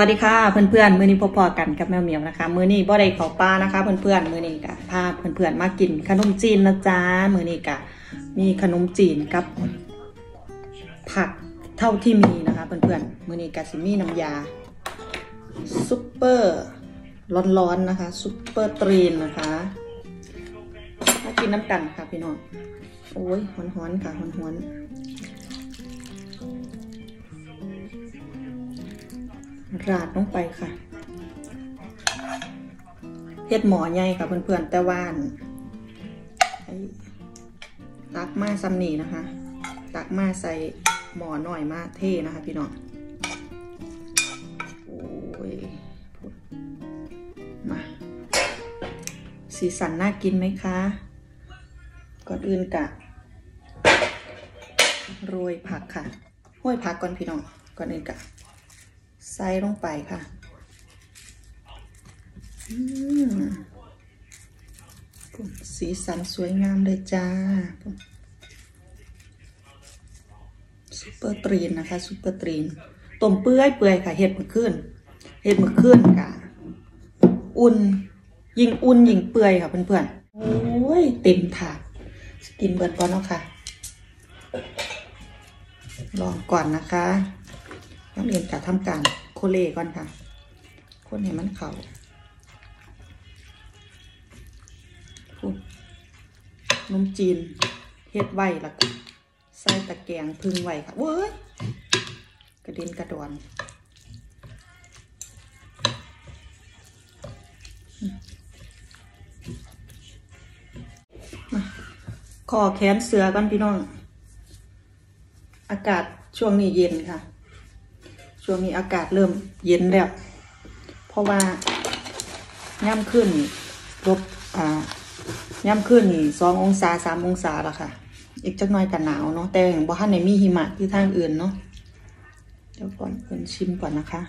วัสดีค่ะเพื่อนๆ มื้อนี้พบพอกันกับแมวเหมียวนะคะ มื้อนี้บ่ได้เขาป้านะคะเพื่อนๆ มื้อนี้กะพาเพื่อนๆ มากินขนมจีนนะจ๊ะมื้อนี้กะมีขนมจีนกับ ผักเท่าที่มีนะคะเพื่อนๆ มื้อนี้กะสิมีน้ำยาซุปเปอร์ร้อนๆนะคะซุปเปอร์ตรีนนะคะมากินน้ำกันค่ะพี่น้องโอ้ยฮ้อนๆค่ะฮ้อนๆ ราดลงไปค่ะเฮ็ดหมอใหญ่ค่ะเพื่อนๆแต่ว่านตักมาซ้ำนี่นะคะ ตักมาใส่หมอหน่อยมาเท่นะคะ พี่น้องโอ้ยมาสีสันน่ากินไหมคะก่อนอื่นกะโรยผักค่ะห้วยผักก่อนพี่น้องก่อนอื่นกะ ใส่ลงไปค่ะสีสันสวยงามเลยจ้าซุปเปอร์ตรีนนะคะซุปเปอร์ตรีนต้มเปื่อยเปื่อยค่ะเห็ดมือขึ้นเห็ดมือขึ้นค่ะ อุ่นยิงอุ่นยิงเปื่อยค่ะเพื่อนๆโอ้ยเต็มถาดกินเบิดก่อนเนาะค่ะ ลองก่อนนะคะน้ำเรียนจะทำการ โคเล่ก่อนค่ะ คนให้มันเขา่าพูดนมจีนเฮ็ดไว้ละกใส่ตะแกรงพึ่งไว้ค่ะเว้ยกระเด็นกระดอนคอแขนเสือกันพี่น้อง อากาศช่วงนี้เย็นค่ะ ช่วงนี้อากาศเริ่มเย็นแล้ว เพราะว่าย่ำขึ้นลบอ่าย่ำขึ้นนี่สององศาสามองศาละค่ะ อีกจักหน่อยกันหนาวเนาะแต่อย่างบ้านในมีหิมะที่ทางอื่นเนาะเดี๋ยวก่อนเพิ่นชิมก่อนนะคะ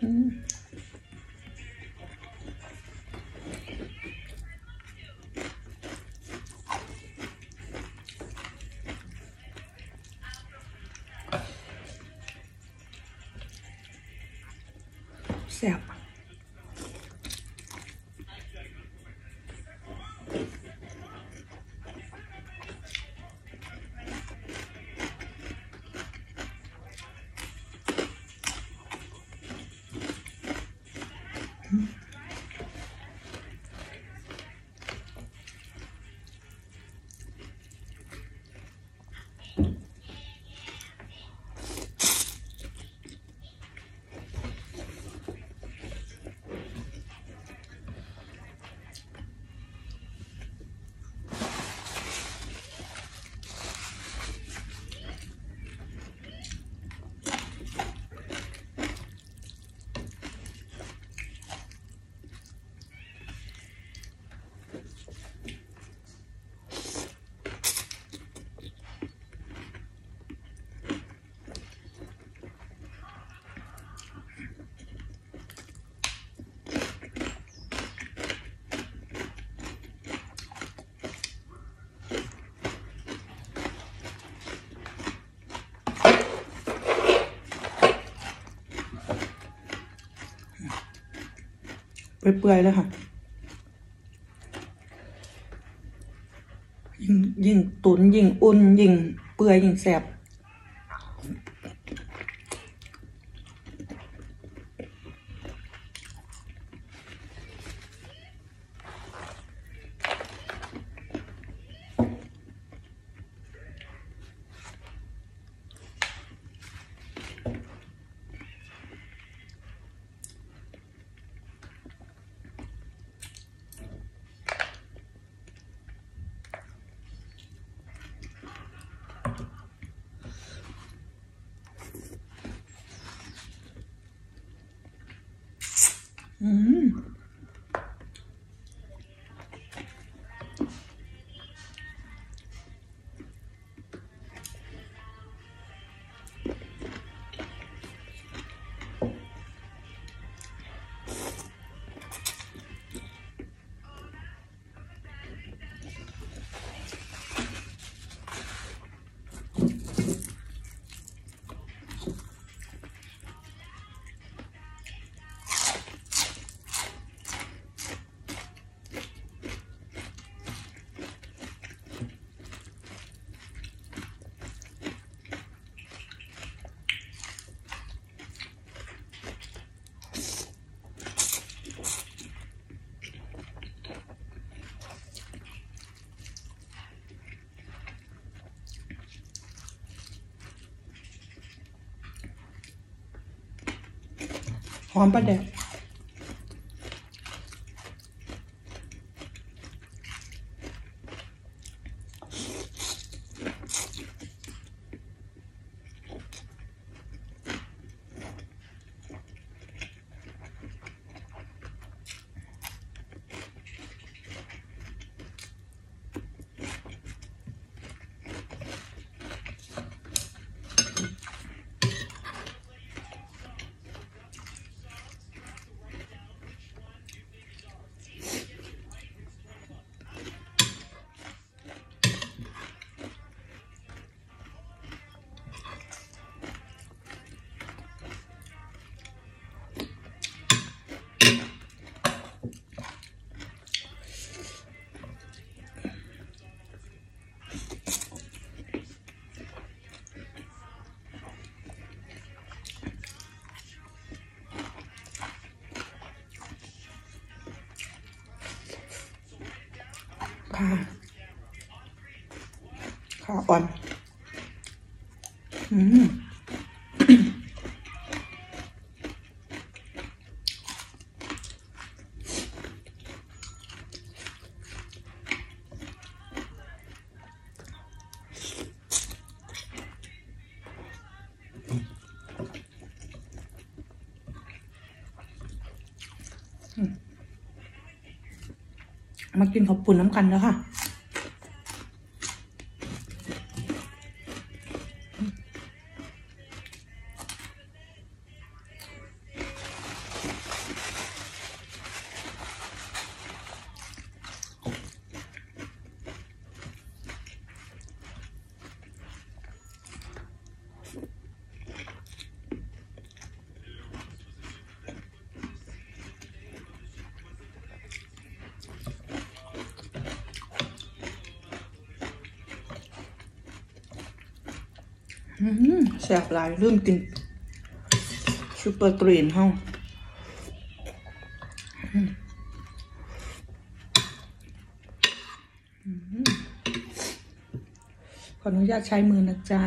อืม แเปื่อยๆเลยค่ะ ยิ่งยิ่งตุนยิ่งอุ่น ยิ่งเปื่อยยิ่งแสบ Kok? ค่ะอ่อน อืมมากินขอบปุ่นน้ำกันแล้วค่ะ แซ่บหลายเริ่มกินซูเปอร์กรีนห้องขออนุญาตใช้มือนะจ๊ะ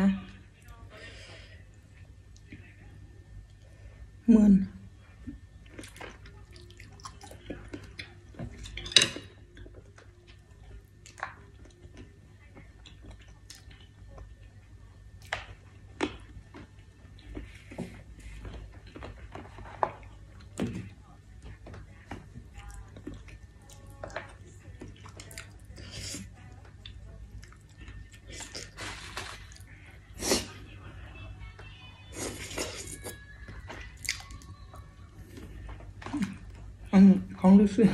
อันของลูกเสือ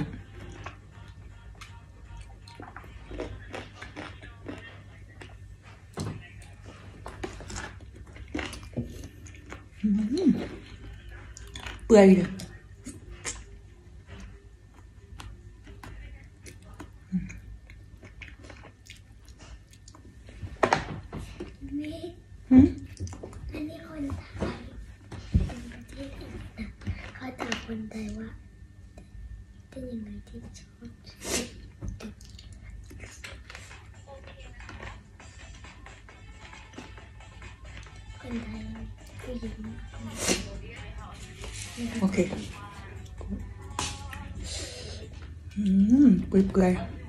อืมเโอเค อืมเปื่อยๆ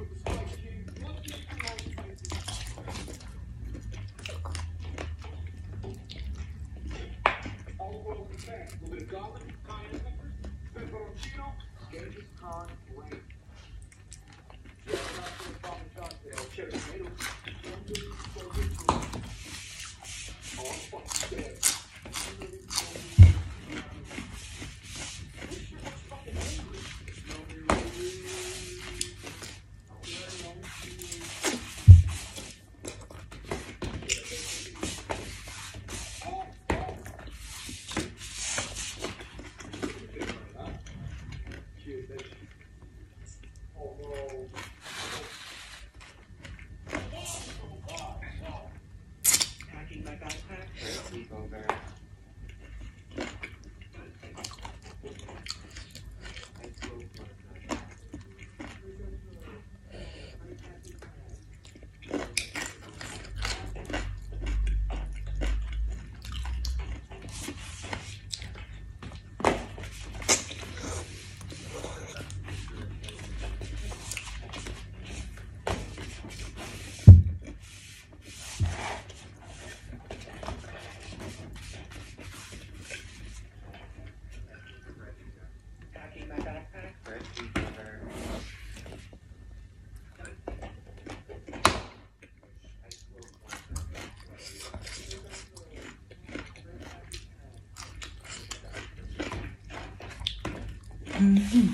อ ม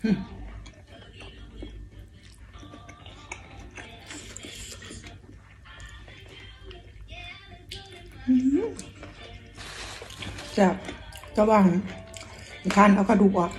จากกระหว่างคันเอากระดูกออก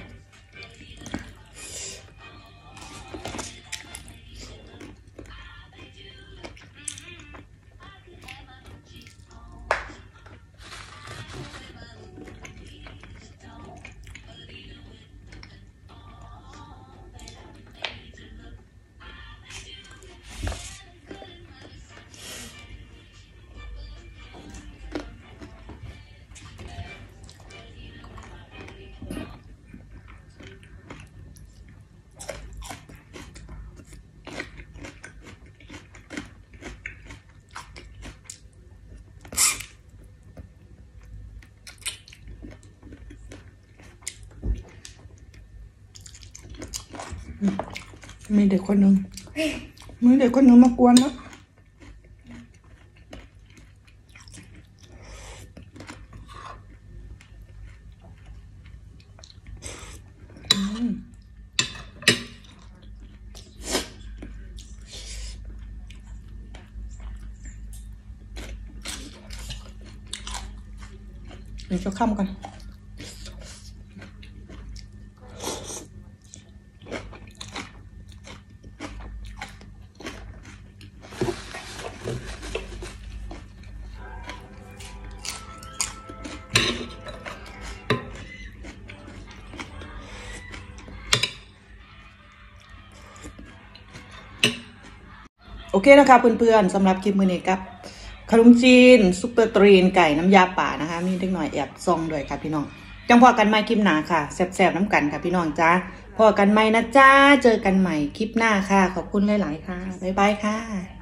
มีเด็กคนหนึ่งมีเด็กคนหนึ่งมากวนแล้วอืมเดี๋ยวจะข้ามกัน เคนะคะเพื่อนๆสำหรับคลิปมื้อนี้กับขนมจีนซุปเปอร์ตีนไก่น้ำยาป่านะคะ มีเล็กหน่อยแอบซองด้วยค่ะพี่น้อง จังพ้อกันใหม่คลิปหน้าค่ะแซ่บๆนำกันค่ะพี่น้องจ้าพ้อกันใหม่นะจ้าเจอกันใหม่คลิปหน้าค่ะ ขอบคุณหลายๆค่ะบ๊ายบายค่ะ